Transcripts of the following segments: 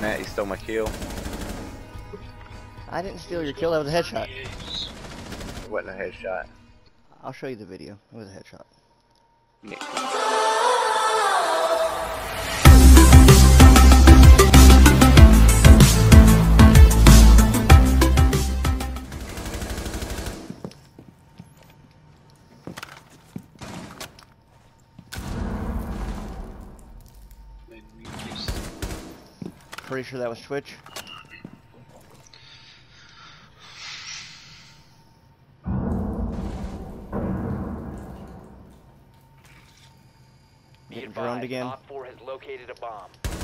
Matt, you stole my kill. I didn't steal your kill, that was a headshot. It wasn't a headshot. I'll show you the video. It was a headshot. Pretty sure that was Twitch. Be advised, again. Op 4 has located a bomb.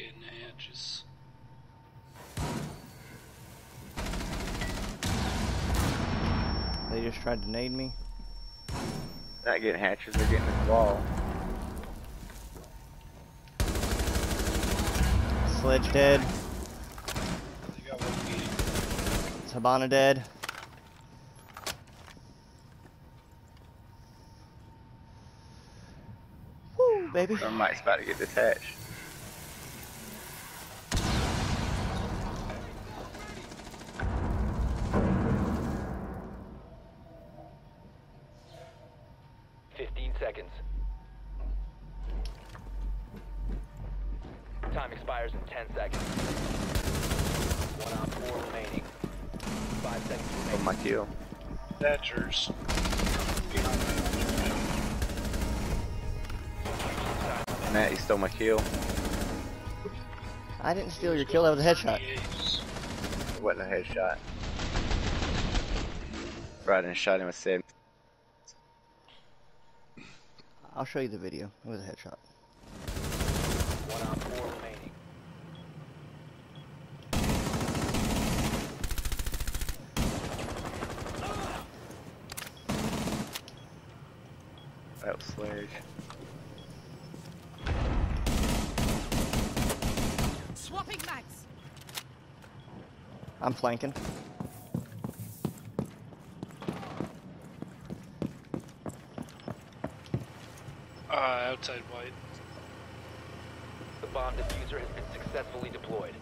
They're getting hatches. They just tried to nade me. Not getting hatches, they're getting this wall. Sledge dead. They got one meeting. Sabana dead. Woo, baby. Thermite's about to get this 10 seconds. One on four remaining. Five seconds remaining. Oh, my kill. Thatchers. Matt, you stole my kill. I didn't steal your kill, that was a headshot. It wasn't a headshot. Right, and shot him with 7. I'll show you the video. It was a headshot. That was Sledge. Swapping mags. I'm flanking. Uh, outside white. The bomb diffuser has been successfully deployed.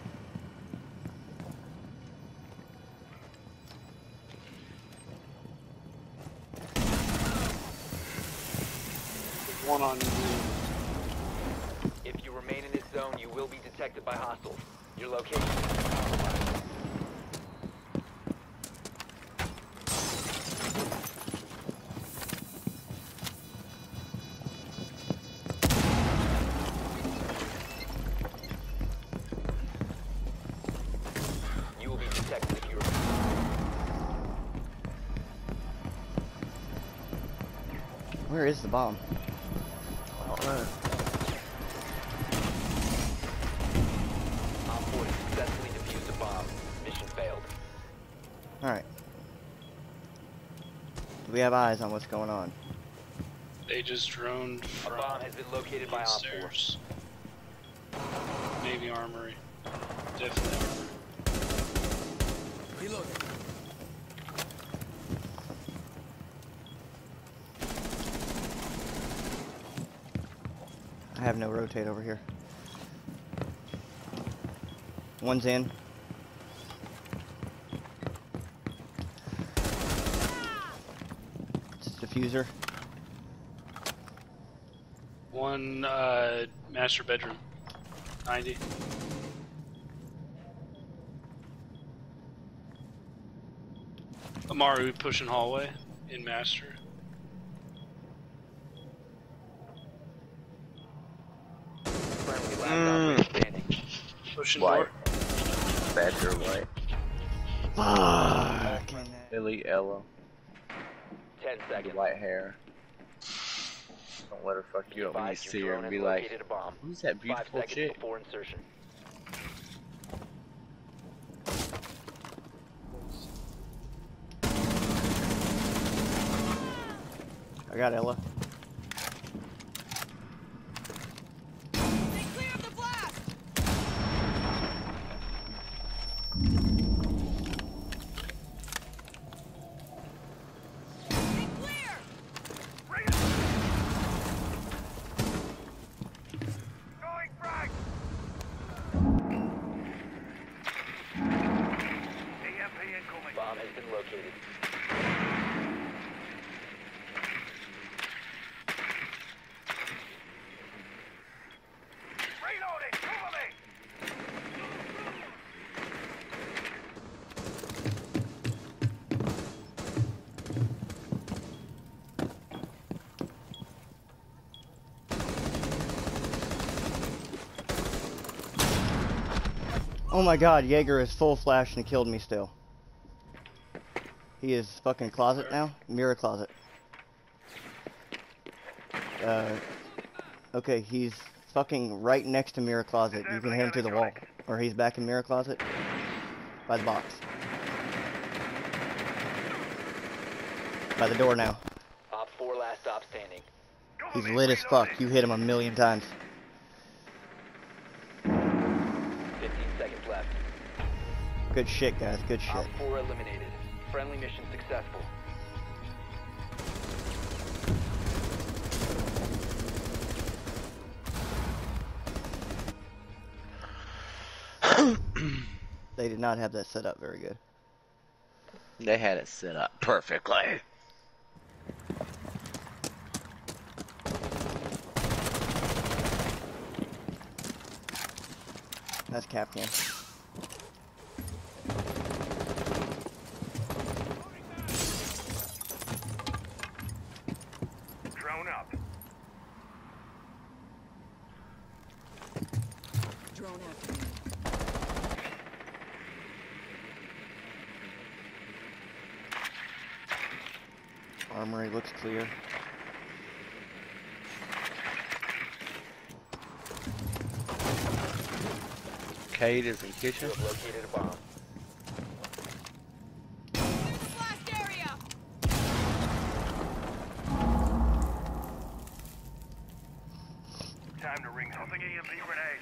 One on blue. If you remain in this zone, you will be detected by hostiles. Your location is. You will be detected if you remain. Where is the bomb? I don't know. Op 4 has successfully defused a bomb. Mission failed. Alright. Do we have eyes on what's going on? They just droned A bomb has been located by Op 4. downstairs. Navy armory. Definitely armory. I have no rotate over here. One's in. It's diffuser. One uh, master bedroom. 90. Amaru pushing hallway in master. Friendly last Mm. operator standing. Pushing White. door. Badger white. Ah. Fuck. Elite Ela. Ten seconds. white hair. Don't let her fuck you up when you Advise see her drone and be like, a bomb. who's that beautiful seconds chick? before insertion. I got Ela. Stay clear of the blast! Stay clear! Bomb has been located. Oh my god, Jaeger is full flash and killed me still. He is fucking closet now? Mirror closet. Uh, okay, he's fucking right next to mirror closet. You can hit him through the wall. Or he's back in mirror closet. By the box. By the door now. Op 4 last stop standing. He's lit as fuck. You hit him a million times. 15 seconds left. Good shit, guys. Good shit. Op 4 eliminated. Friendly mission successful. They did not have that set up very good. They had it set up perfectly. That's Kapkan. Armory looks clear. Kaid is in You kitchen. have located a bomb. Blast area! Time to ring something EMP grenade.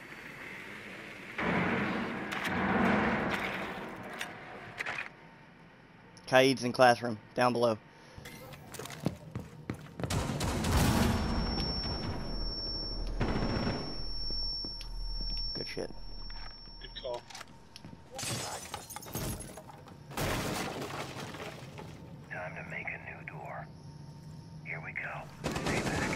Kaid's in classroom, down below. Good shit. Good call. Time to make a new door. Here we go. Stay back.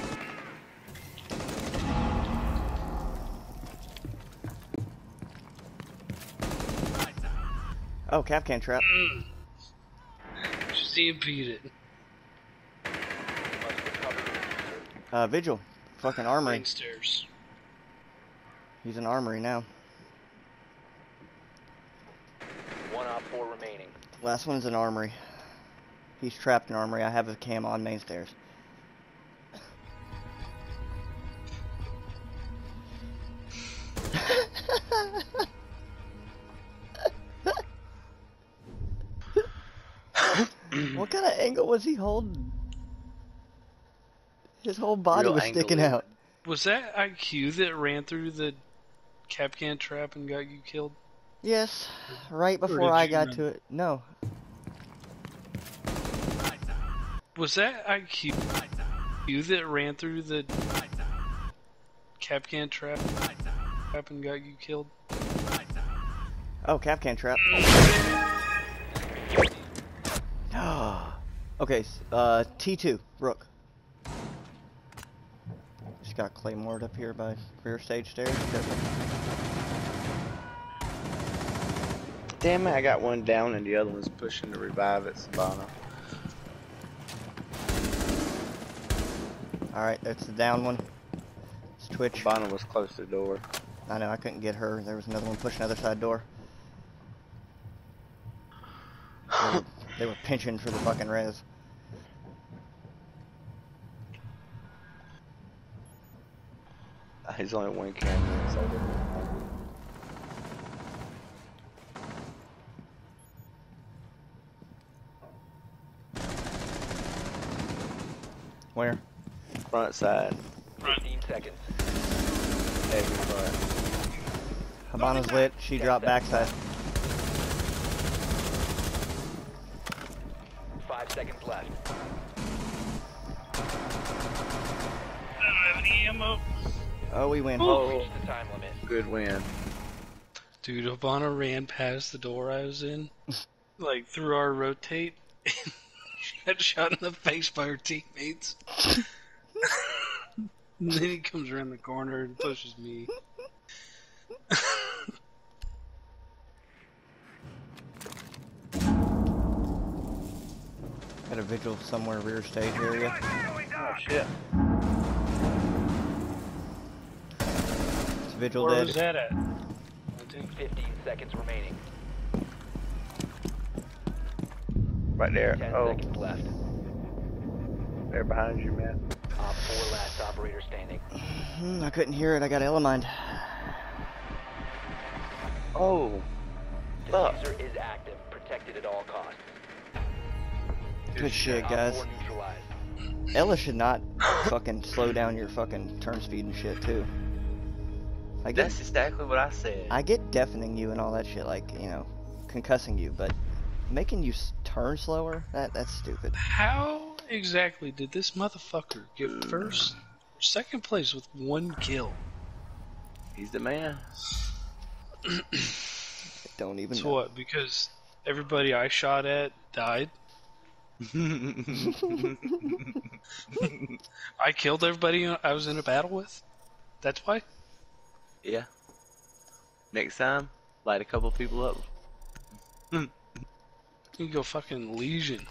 Oh, Kapkan trap. Just EMP'd it. Must recover the diffuser. Uh, Vigil. Fucking armory. Main stairs. He's in armory now. One Op 4 remaining. Last one's in armory. He's trapped in armory. I have a cam on main stairs. what kind of angle was he holding? His whole body Real was sticking angle. out. Was that IQ that ran through the Kapkan trap and got you killed? Yes, right before I got run? to it. No, Was that IQ you that ran through the Kapkan trap trap and got you killed? Oh, Kapkan trap. okay, uh, T2, Rook. Just got Claymored up here by rear stage stairs. Careful. Damn it, I got one down and the other one's pushing to revive it, Sabana. Alright, that's the down one. It's Twitch. Sabana was close to the door. I know, I couldn't get her. There was another one pushing the other side door. The- They were pinching for the fucking res. He's only one camera inside of. Where? Front side. 15 seconds. Heavy front. Habana's lit. She dropped backside. Five seconds left. I don't have any ammo. Oh, we win. Oh, the time limit. good win. Dude, Obama ran past the door I was in, like through our rotate, and she got shot in the face by her teammates. and then he comes around the corner and pushes me. Got a vigil somewhere rear stage area. Oh shit. It's vigil Where dead. was that at? 15 seconds remaining. Right there. 10 Oh, seconds left. they're behind you, man. Op 4 last operator standing. Hmm, I couldn't hear it. I got Elamine. Oh, Fuck. Diffuser is active. Protected at all costs. Good shit, guys. Ela should not fucking slow down your fucking turn speed and shit too. I get that's exactly what I said. I get deafening you and all that shit, like you know, concussing you, but making you turn slower that that's stupid. How exactly did this motherfucker get first, or second place with one kill? He's the man. Don't even So know. what? Because everybody I shot at died. I killed everybody I was in a battle with. That's why. yeah. Next time, light a couple people up. You can go fucking Legion.